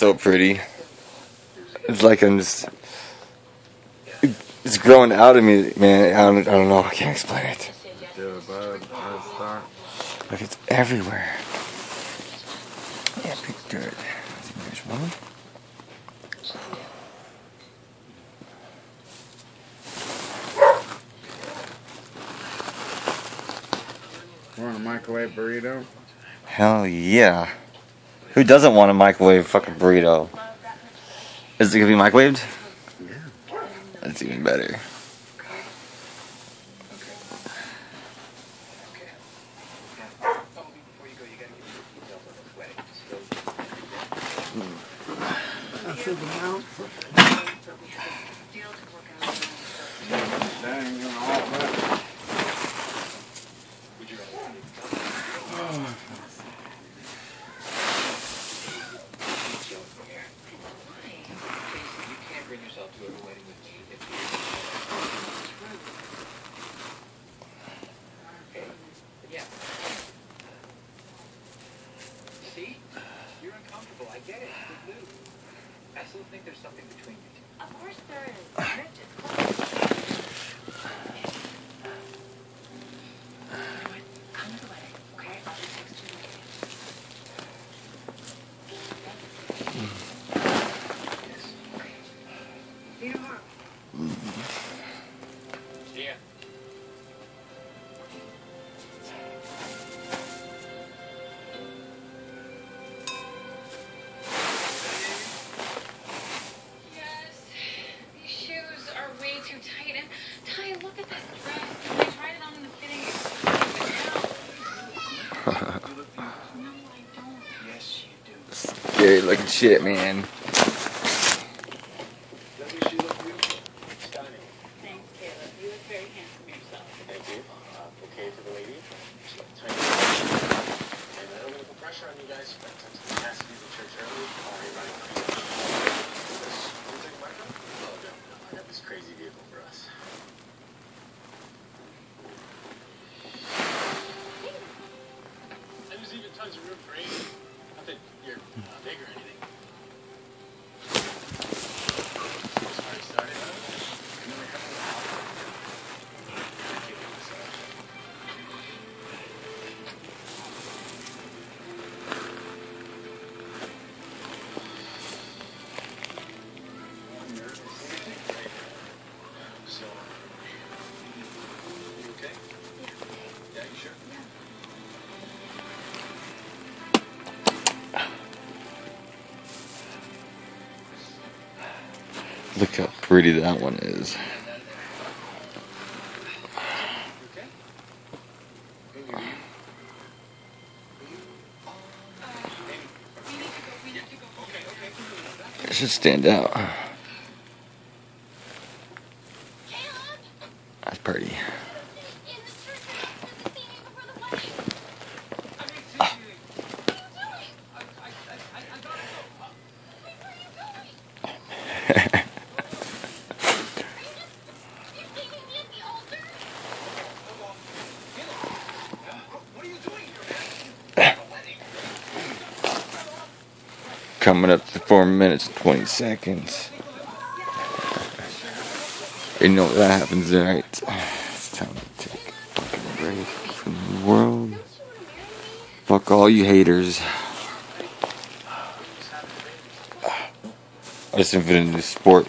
so pretty. It's like I'm just. It's growing out of me, man. I don't, I don't know. I can't explain it. Like it's everywhere. Yeah, big dirt. I think there's one. Want a microwave burrito? Hell yeah. Who doesn't want a microwave fucking burrito? Is it gonna be microwaved? Yeah. That's even better. Dang, you're all wet. You can't yourself to a wedding with me if you. Okay, yeah. See? You're uncomfortable. I get it. It's Lou. I still think there's something between you two. Of course there is. Rich is Scary looking shit, man. Doesn't she Look how pretty that one is. It should stand out. That's pretty. In the church, this is meeting before the wedding. I didn't see What anything. are you doing? I, I, I, I gotta go. Wait, where are you going? Are you just... You leaving me at the altar? What are you doing here, man? A wedding. Coming up to four minutes and 20 seconds. You know what that happens, right? It's time to take a fucking break from the world. Fuck all you haters. I just invented a new sport.